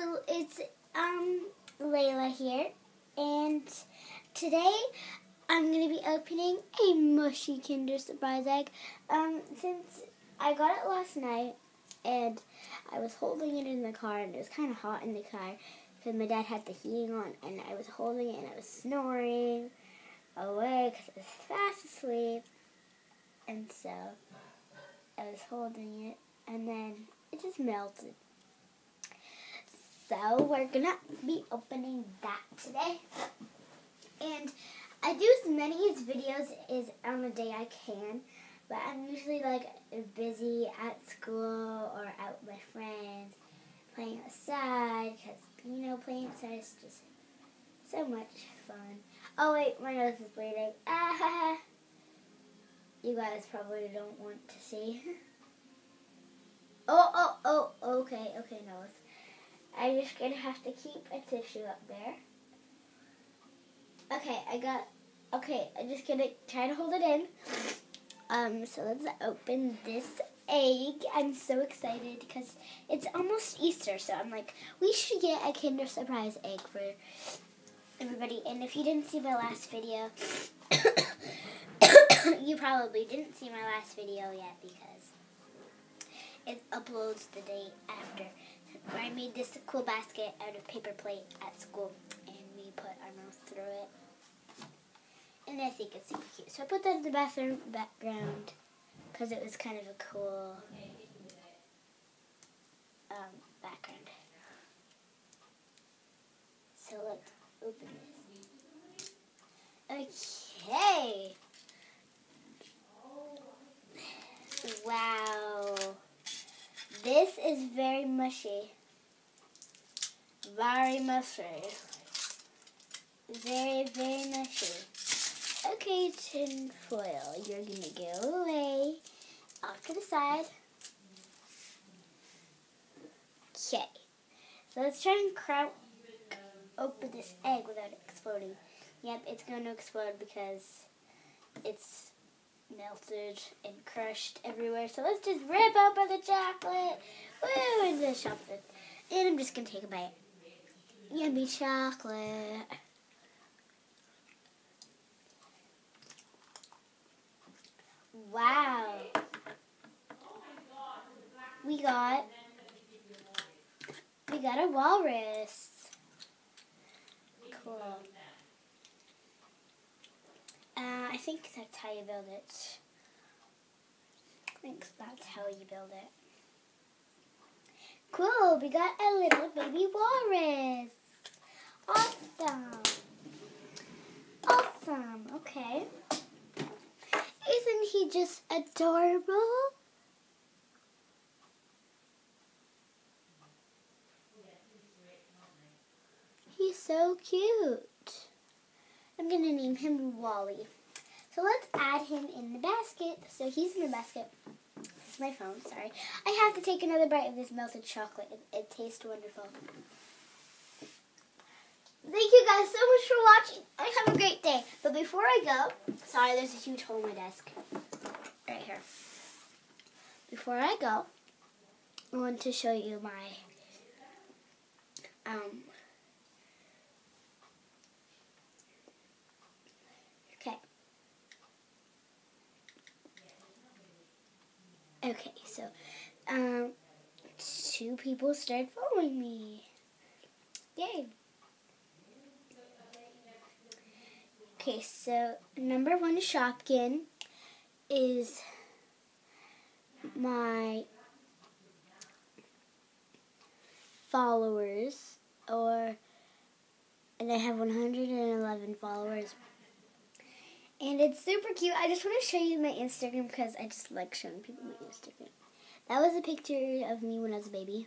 So it's um Layla here, and today I'm gonna be opening a mushy Kinder Surprise egg. Um, since I got it last night, and I was holding it in the car, and it was kind of hot in the car because my dad had the heating on, and I was holding it, and I was snoring away because I was fast asleep, and so I was holding it, and then it just melted. So we're gonna be opening that today. And I do as many as videos as on the day I can, but I'm usually like busy at school or out with my friends, playing outside, because, you know, playing outside is just so much fun. Oh wait, my nose is bleeding. Ah, you guys probably don't want to see. oh, oh, oh, okay, okay, nose. I'm just gonna have to keep a tissue up there. Okay, I got. Okay, I'm just gonna try to hold it in. Um, so let's open this egg. I'm so excited because it's almost Easter, so I'm like, we should get a Kinder Surprise egg for everybody. And if you didn't see my last video, you probably didn't see my last video yet because it uploads the day after. I made this cool basket out of paper plate at school, and we put our mouth through it. And I think it's super cute. So I put that in the bathroom background because it was kind of a cool um, background. So let's open this. Okay. Wow. This is very mushy. Very mushy. Very, very mushy. Okay, tin foil, you're gonna go away. Off to the side. Okay. So let's try and crack open this egg without exploding. Yep, it's going to explode because it's melted and crushed everywhere. So let's just rip open the chocolate. Woo, and the chocolate. And I'm just going to take a bite. Yummy chocolate. Wow. We got we got a walrus. Cool. Uh, I think that's how you build it. I think that's how you build it. Cool, we got a little baby walrus. Awesome. Awesome, okay. Isn't he just adorable? He's so cute. I'm going to name him Wally. So let's add him in the basket. So he's in the basket. Is my phone, sorry. I have to take another bite of this melted chocolate. It, it tastes wonderful. Thank you guys so much for watching. I have a great day. But before I go, sorry, there's a huge hole in my desk. Right here. Before I go, I want to show you my um, Okay. Okay, so um, two people started following me. Yay. Okay, so number one Shopkin is my followers, or and I have 111 followers. And it's super cute. I just want to show you my Instagram because I just like showing people my Instagram. That was a picture of me when I was a baby.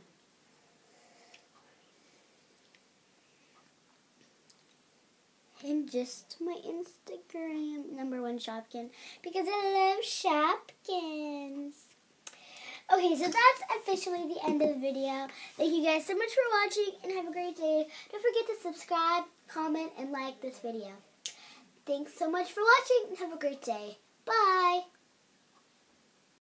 And just my Instagram, number one Shopkin, because I love Shopkins. Okay, so that's officially the end of the video. Thank you guys so much for watching and have a great day. Don't forget to subscribe, comment, and like this video. Thanks so much for watching and have a great day. Bye!